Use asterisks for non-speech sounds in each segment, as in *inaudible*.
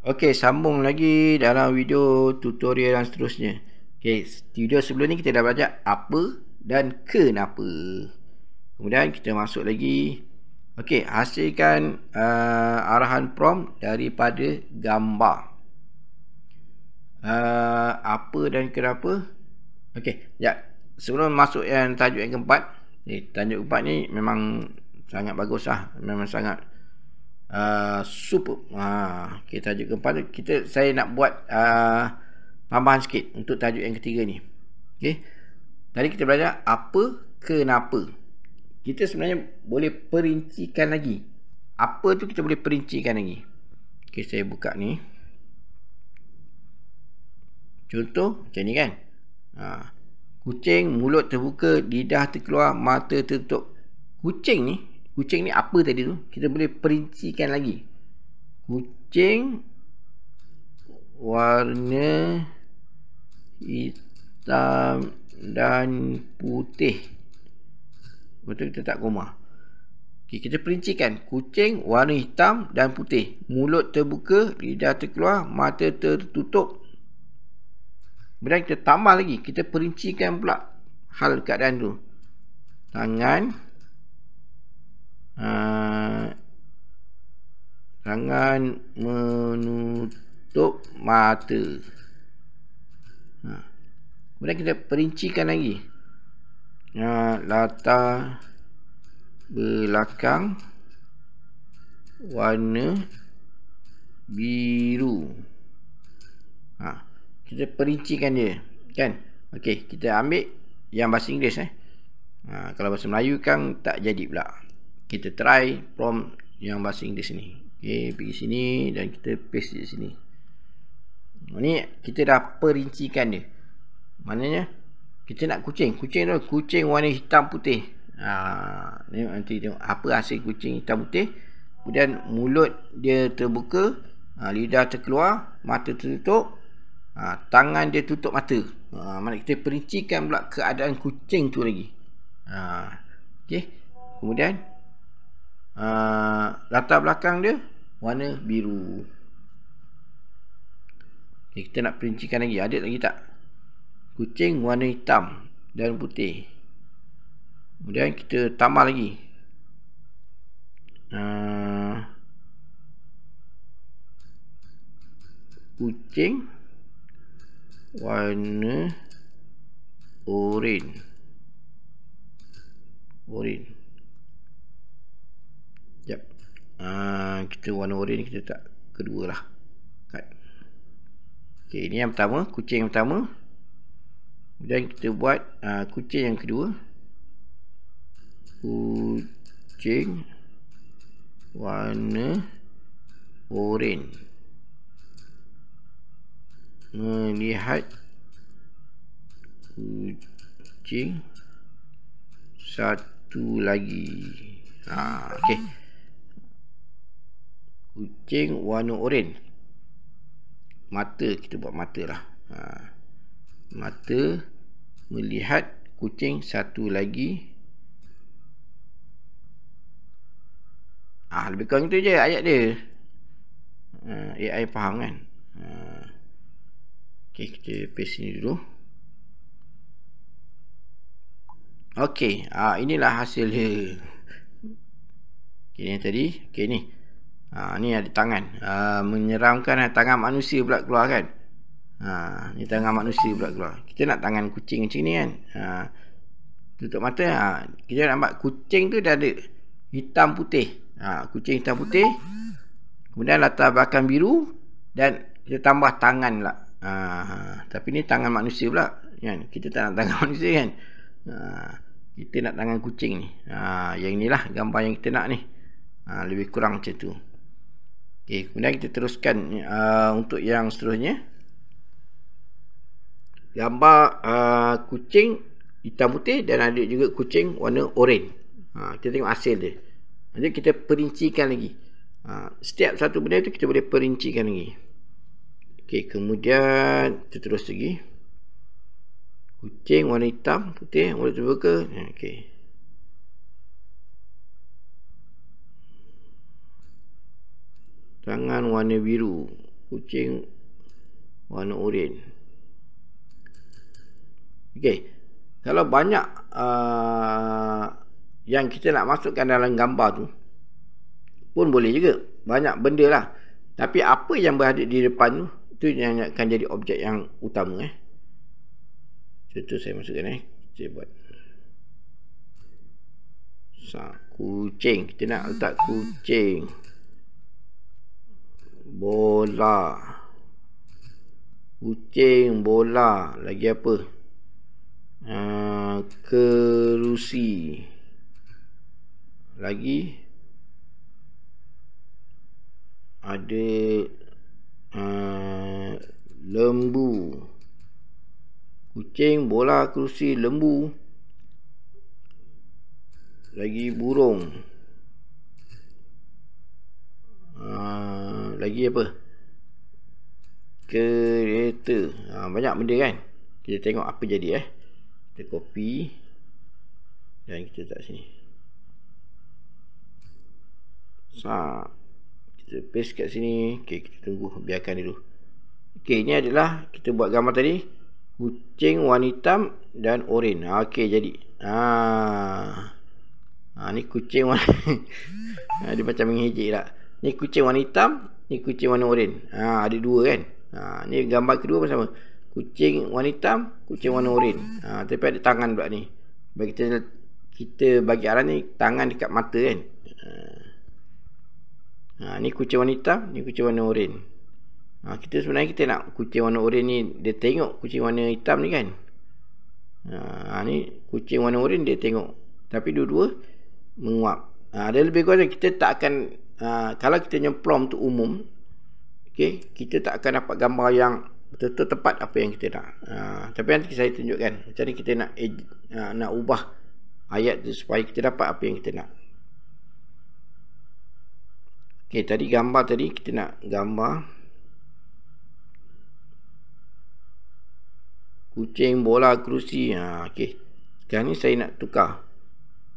Okey, sambung lagi dalam video tutorial dan seterusnya. Okey, video sebelum ni kita dah belajar apa dan kenapa. Kemudian kita masuk lagi. Okey, hasilkan uh, arahan prompt daripada gambar. Uh, apa dan kenapa? Okey, ya. Sebelum masuk yang tajuk yang keempat. Eh, tajuk keempat ni memang sangat bagus lah. Memang sangat uh, super. Ha, okay, tajuk keempat kita saya nak buat uh, tambahan sikit untuk tajuk yang ketiga ni. Okey. Tadi kita belajar apa kenapa. Kita sebenarnya boleh perincikan lagi. Apa tu kita boleh perincikan lagi. Okey, saya buka ni. Contoh macam ni kan. Ha. Kucing mulut terbuka, lidah terkeluar, mata tertutup. Kucing ni Kucing ni apa tadi tu? Kita boleh perincikan lagi. Kucing warna hitam dan putih. Betul kita tak koma. Okay, kita perincikan. Kucing warna hitam dan putih. Mulut terbuka, lidah terkeluar, mata tertutup. Kemudian kita tambah lagi. Kita perincikan pula hal keadaan tu. Tangan tangan menutup mata ha. kemudian kita perincikan lagi ha, latar belakang warna biru ha. kita perincikan dia kan Okey, kita ambil yang bahasa Inggeris eh. Ha, kalau bahasa Melayu kan tak jadi pula kita try from yang bahasa Inggeris ni. Okey, pergi sini dan kita paste di sini. Ni kita dah perincikan dia. Maknanya kita nak kucing. Kucing tu kucing warna hitam putih. Ha, ni nanti tengok apa hasil kucing hitam putih. Kemudian mulut dia terbuka, ha, lidah terkeluar, mata tertutup, ha, tangan dia tutup mata. Ha, mana kita perincikan pula keadaan kucing tu lagi. Ha, okey. Kemudian uh, latar belakang dia warna biru. Okay, kita nak perincikan lagi. Ada lagi tak? Kucing warna hitam dan putih. Kemudian kita tambah lagi. Uh, kucing warna oranye. Oranye. Ah, kita warna oranye kita tak kedua lah. Cut. Okay, ini yang pertama kucing yang pertama. Kemudian kita buat uh, kucing yang kedua. Kucing warna oranye. Melihat kucing satu lagi. Ha, okay kucing warna oranye mata kita buat mata lah. Ha. mata melihat kucing satu lagi. Ah lebih kurang itu je ayat dia. Ha, AI faham kan? Ha. ok kita paste ni dulu. Ok ha, inilah hasil dia. Ok ni tadi. Ok ni Ha, ni ada tangan. Ha, menyeramkan tangan manusia pula keluar kan. Ha, ni tangan manusia pula keluar. Kita nak tangan kucing macam ni kan. Ha, tutup mata. Ha, kita nampak kucing tu dah ada hitam putih. Ha, kucing hitam putih. Kemudian latar belakang biru. Dan kita tambah tangan pula. Ha, tapi ni tangan manusia pula. Kan? Kita tak nak tangan *laughs* manusia kan. Ha, kita nak tangan kucing ni. Ha, yang inilah gambar yang kita nak ni. Ha, lebih kurang macam tu. Okey, kemudian kita teruskan uh, untuk yang seterusnya. Gambar uh, kucing hitam putih dan ada juga kucing warna oranye. Ha, kita tengok hasil dia. Nanti kita perincikan lagi. Ha, setiap satu benda itu kita boleh perincikan lagi. Okey, kemudian kita terus lagi. Kucing warna hitam putih, mulut terbuka. Okey. Tangan warna biru kucing warna oranye okey kalau banyak uh, yang kita nak masukkan dalam gambar tu pun boleh juga. Banyak benda lah. Tapi apa yang berada di depan tu tu yang akan jadi objek yang utama eh. Contoh saya masukkan eh. Saya buat. Sa kucing. Kita nak letak kucing bola. Kucing bola. Lagi apa? Uh, kerusi. Lagi? Ada uh, lembu. Kucing bola kerusi lembu. Lagi burung uh, lagi apa kereta uh, banyak benda kan kita tengok apa jadi eh kita copy dan kita letak sini Ha. Kita paste kat sini. Okey, kita tunggu biarkan dulu. Okey, ini adalah kita buat gambar tadi. Kucing warna hitam dan oranye. Ha, okey, jadi. Ha. Ha, ni kucing warna *laughs* ha, dia macam mengejek tak. Ni kucing warna hitam, ni kucing warna oranye. Ha, ada dua kan? Ha, ni gambar kedua pun sama. Kucing warna hitam, kucing warna oranye. Ha, tapi ada tangan pula ni. Bagi kita kita bagi arah ni tangan dekat mata kan. Ha. Ha, ni kucing warna hitam, ni kucing warna oranye. Ha, kita sebenarnya kita nak kucing warna oranye ni dia tengok kucing warna hitam ni kan. Ha, ni kucing warna oranye dia tengok. Tapi dua-dua menguap. Ha, dia lebih kurang kita tak akan ha, kalau kita nyemplom tu umum okey, kita tak akan dapat gambar yang betul-betul tepat apa yang kita nak. Ha, tapi nanti saya tunjukkan macam ni kita nak ha, nak ubah ayat tu supaya kita dapat apa yang kita nak. Okey, tadi gambar tadi kita nak gambar kucing bola kerusi. Ha, okey. Sekarang ni saya nak tukar.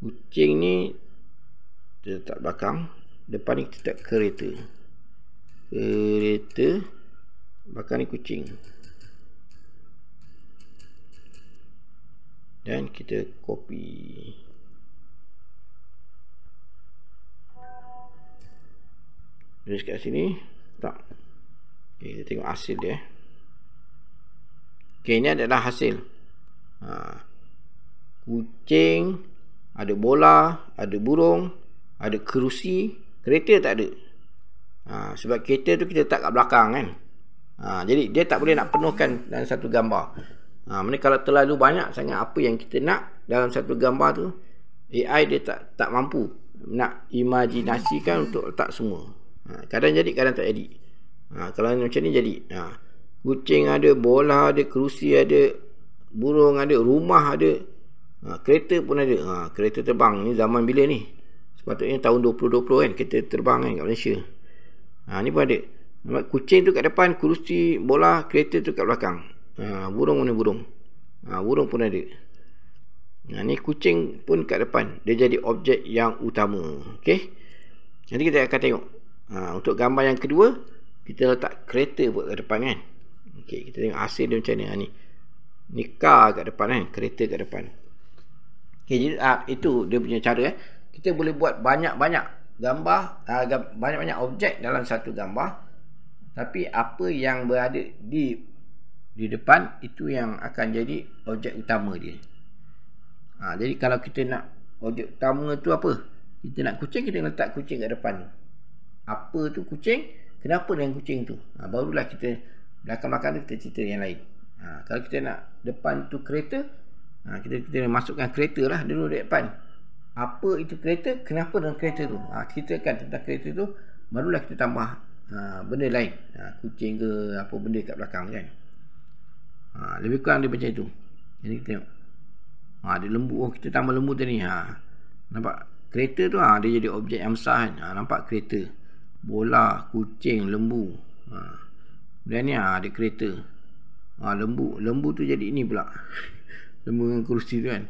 Kucing ni kita letak belakang. Depan ni kita kereta. Kereta. Belakang ni kucing. Dan kita copy. Tulis kat sini. Tak. Okay, kita tengok hasil dia. Okay, ini adalah hasil. Ha. Kucing. Ada bola. Ada burung. Ada kerusi. Kereta tak ada. Ha, sebab kereta tu kita letak kat belakang kan. Ha, jadi dia tak boleh nak penuhkan dalam satu gambar. Ha, mana kalau terlalu banyak sangat apa yang kita nak dalam satu gambar tu. AI dia tak tak mampu nak imajinasikan untuk letak semua. Ha, kadang jadi, kadang tak jadi. Ha, kalau macam ni jadi. Ha, kucing ada, bola ada, kerusi ada, burung ada, rumah ada. Ha, kereta pun ada. Ha, kereta terbang ni zaman bila ni? Sepatutnya tahun 2020 kan kereta terbang kan kat Malaysia. Ha, ni pun ada. Kucing tu kat depan, kerusi, bola, kereta tu kat belakang. Ha, burung mana burung? Ha, burung pun ada. Ha, ni kucing pun kat depan. Dia jadi objek yang utama. Okey. Nanti kita akan tengok Ha, untuk gambar yang kedua, kita letak kereta buat kat depan kan. Okey, kita tengok hasil dia macam ni. Ha, ni. Ni car kat depan kan, kereta kat depan. Okey, jadi ha, itu dia punya cara eh. Kita boleh buat banyak-banyak gambar, ha, banyak-banyak objek dalam satu gambar. Tapi apa yang berada di di depan itu yang akan jadi objek utama dia. Ha, jadi kalau kita nak objek utama tu apa? Kita nak kucing, kita letak kucing kat depan apa tu kucing kenapa dengan kucing tu ha, barulah kita belakang-belakang kita cerita yang lain ha, kalau kita nak depan tu kereta ha, kita kita masukkan kereta lah dulu depan apa itu kereta kenapa dengan kereta tu ha, kita kan tentang kereta tu barulah kita tambah ha, benda lain ha, kucing ke apa benda kat belakang kan ha, lebih kurang dia macam itu jadi kita tengok ha, ada lembu oh kita tambah lembu tadi ha, nampak kereta tu ha, dia jadi objek yang besar kan ha, nampak kereta bola, kucing, lembu. Ha. Dan ni ha, ada kereta. Ha, lembu, lembu tu jadi ini pula. *laughs* lembu dengan kerusi tu kan.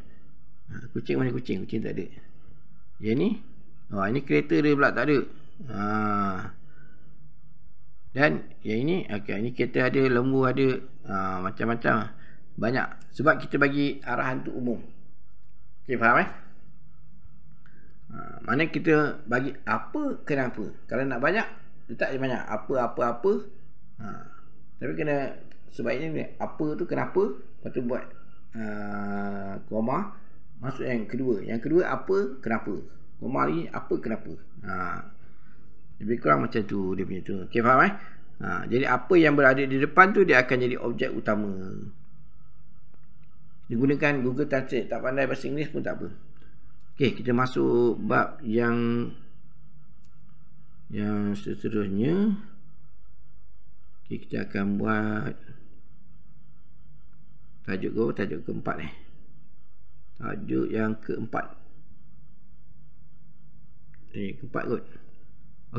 Ha, kucing mana kucing? Kucing tak ada. Yang ni, ha, ini kereta dia pula tak ada. Ha. dan yang ini okey ini kita ada lembu ada uh, macam-macam. Banyak. Sebab kita bagi arahan tu umum. Okey faham eh? Ha, mana kita bagi apa kenapa? Kalau nak banyak letak je banyak. Apa apa apa. Ha, tapi kena sebaiknya apa tu kenapa? Lepas tu buat uh, koma masuk yang kedua yang kedua apa kenapa koma lagi apa kenapa ha, lebih kurang macam tu dia punya tu. Okey faham eh? Ha, jadi apa yang berada di depan tu dia akan jadi objek utama. Digunakan Google Translate. Tak pandai bahasa Inggeris pun tak apa. Okey, kita masuk bab yang yang seterusnya. Okey, kita akan buat tajuk ke tajuk keempat eh. Tajuk yang keempat. Eh, keempat kot.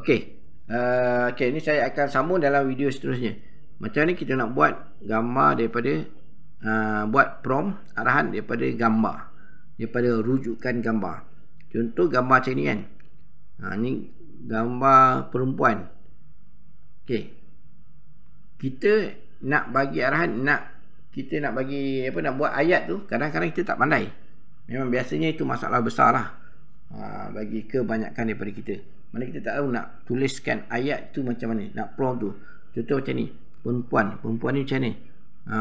Okey. Uh, okey, ini saya akan sambung dalam video seterusnya. Macam ni kita nak buat gambar daripada uh, buat prompt arahan daripada gambar. Daripada rujukan gambar. Contoh gambar macam ni kan. Ha ni gambar perempuan. Okey. Kita nak bagi arahan nak kita nak bagi apa nak buat ayat tu kadang-kadang kita tak pandai. Memang biasanya itu masalah besar lah. Ha, bagi kebanyakan daripada kita. Mana kita tak tahu nak tuliskan ayat tu macam mana. Nak prompt tu. Contoh macam ni. Perempuan. Perempuan ni macam ni. Ha,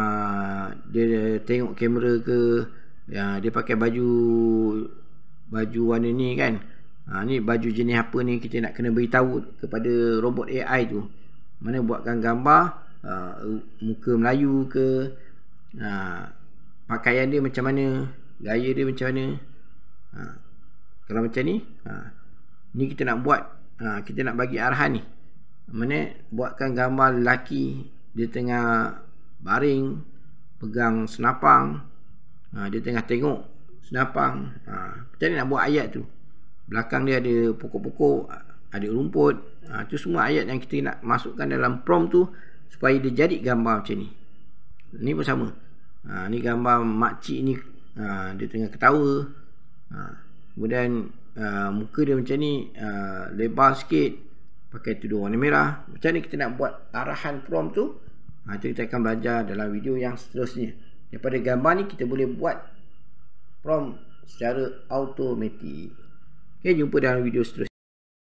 dia, dia tengok kamera ke. Ya, dia pakai baju. Baju warna ni kan. Ha, ni baju jenis apa ni. Kita nak kena beritahu kepada robot AI tu. Mana buatkan gambar. Ha, muka Melayu ke. Ha, pakaian dia macam mana. Gaya dia macam mana. Ha, kalau macam ni. Ha, Ni kita nak buat ha, Kita nak bagi arahan ni. Mana buatkan gambar lelaki Dia tengah baring Pegang senapang. Ha, Dia tengah tengok senapang. Ha, Macam ni nak buat ayat tu. Belakang dia ada pokok-pokok Ada rumput. Ha, Itu semua ayat yang kita nak masukkan dalam prompt tu Supaya dia jadi gambar macam ni. Ni pun sama ha, Ni gambar makcik ni ha, Dia tengah ketawa. Ha, Kemudian uh, muka dia macam ni uh, lebar sikit. Pakai tudung warna merah. Macam ni kita nak buat arahan prompt tu. Ha, itu kita akan belajar dalam video yang seterusnya. Daripada gambar ni kita boleh buat prompt secara automatik. Ok jumpa dalam video seterusnya